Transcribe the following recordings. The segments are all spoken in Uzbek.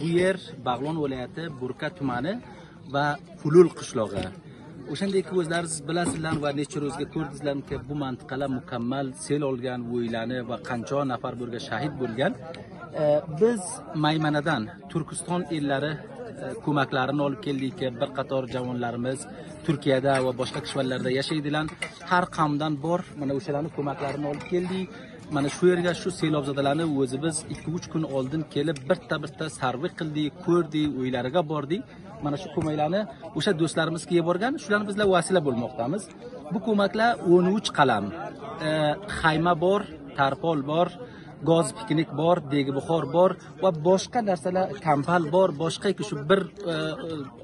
bu yer bag'lon viloyati burka tumani va pulul qishlog'i. O'shandek o'zlaringiz bilasizlar va necha ro'zga ko'rdingizlarki bu mantiqalar mukammal sel olgan o'ylanib va qancha nafar bo'lgan shahid bo'lgan. E, biz maymanadan turkiston ellari e, ko'maklarini olib keldik bir qator javonlarimiz turkiyada va boshqa kishvarlarda yashaydilar. Har qavmdan bor mana o'shalarni ko'maklarini olib keldik. Mana shu yerga shu selobzodalarni o'zi biz ikki uch kun oldin kelib bitta bitta sarvi qildik ko'rdik uylariga bordik. Mana shu ko'maklarni o'sha do'stlarimiz kelib borgan shularni bizlar vasila bo'lmoqdamiz. Bu ko'maklar o'n uch qalam. Xayma bor tarpol bor g'oz piknik bor degi buxor bor va boshqa narsalar kampal bor boshqa shu bir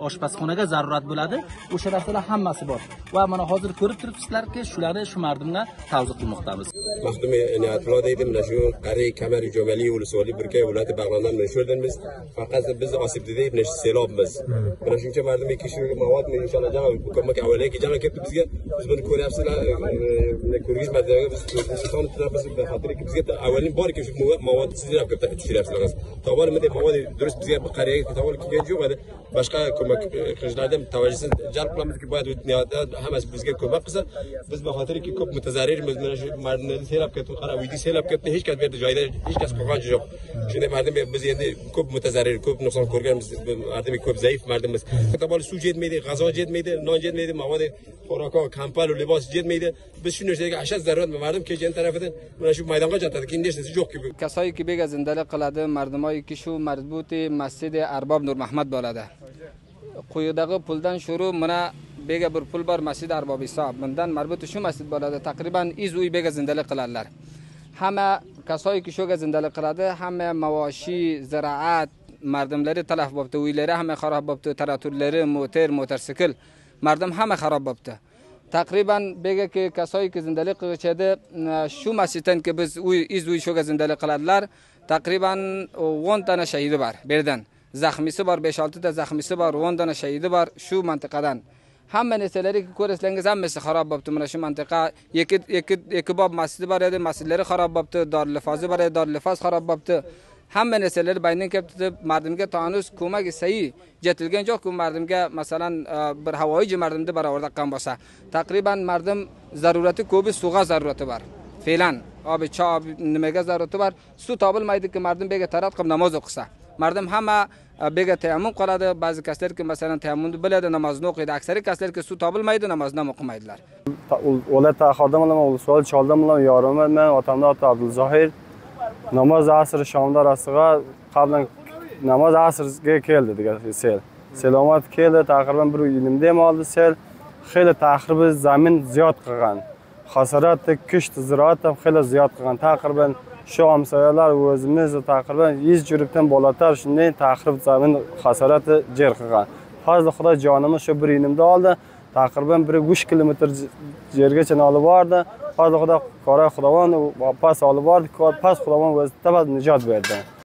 oshpazxonaga zarurat bo'ladi o'sha narsalar hammasi bor va mana hozir ko'rib turibsizlarki shularni shu mardimga tavzi qilmoqdamiz maxdum inayatullo deydi mana shu qari kamari jomali ulusvoli burka viloyati bag'londan mana shu yerdanmiz faqat biz osibdi deb mana shu selobmiz mana shuncha mardum ikki shu mavod inshaalloh ko'mak avvalgi jama kelibdi bizga biz buni ko'ryapsizlar ko'rgiz madadaga biz bizga avvalin bor ki shu mavod sizlar olib kelib tushiryapsizlar nima deb mavod durust bizga qariyaga tobor kelgan yo'q edi boshqa ko'mak qilishlarda tavajjuhni jalb qilamizki boyad hammasi bizga ko'mak qilsa biz bexotirki ko'p mutazarirmiz mana shu mardni seylab ketdi qara uyni seylab ketdi hech kas bu yerda joyida hech kas qolgan yo'q shunday mardim biz endi ko'p mutazarir ko'p nuqson ko'rganmiz mardim ko'p zaif mardimiz tobor suv jetmaydi g'azo jetmaydi non jetmaydi mavod xo'roko kampalu libos jetmaydi biz shu narsaga ashad zarurat mardum kelgan tarafidan mana shu maydonga jatadi keyin hech narsa yo'q کسایی که بگه زندگی قلده مردمایی که شو مربوط مسجد ارباب نور محمد بالده قویدگی پولدن شروع منه بگه بر پول بار مسجد ارباب صاحب مندن مربوط شو مسجد بالده تقریبا ایز اوی بگه زندگی قلدلر همه کسایی که شو زندگی قلده همه مواشی زراعت مردملری تلف بابته ویلری همه خراب بابته تراتورلری موتر موتورسیکل مردم همه خراب بابته taqriban begaki kasoyki zindalik qilishadi shu masjiddanki biz uy iz uy shuga zindalik qiladilar. Taqriban e, 10 tana shahidi bor bu yerdan zaxmisi bor 5-6 ta zaxmisi bor 10 tana shahidi bor shu mintaqadan hamma narsalarni ko'raslangiz hammasi xarob bo'libdi mana shu mintaqa ikki ikki ikki bob masjidi bor edi masjidlari xarob bo'libdi dorlifozi bor edi dorlifoz xarob bo'libdi hamma narsalar baydan kelib turib mardimga tonus ko'mak sayi jetilgan jo'q ku mardimga masalan e, bir havoiji mardimni barobar qilgan bo'lsa. Taqriban mardim zarurati ko'pi suvga zarurati bor. Fe'lan obi chob nimaga zarurati bor? Suv topilmaydiki mardim bega tarat qilib namoz o'qisa. Mardim hamma e, bega tayammum qiladi ba'zi kaslarki masalan tayammumni biladi namozni o'qiydi. Aksari kaslarki suv topilmaydi namozni ham o'qimaydilar viloyat xodim bilan ulusvol choldan bilan yorimman man otamni oti abdulzohir namoz asr shomda orasiga qablan namoz asrga keldi degan sel. Selomat keldi taqriban bir yilimda ham oldi sel. Xeyli taxribi zamin ziyod qilgan. Hasarati kisht ziroat ham xeyli ziyod qilgan. Taqriban shu hamsoyalar o'zimiz taqriban yuz juribdan bolatar shunday taxrib zamin hasarati jer qilgan. Hozir xudo jonimiz shu bir yilimda oldi. Taqriban bir uch kilometr yergacha olib bordi. Hozir xudo qora xudovon past olib bordi past xudovon o'zi nijot berdi